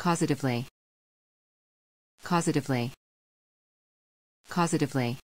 causatively. Causatively. Causatively.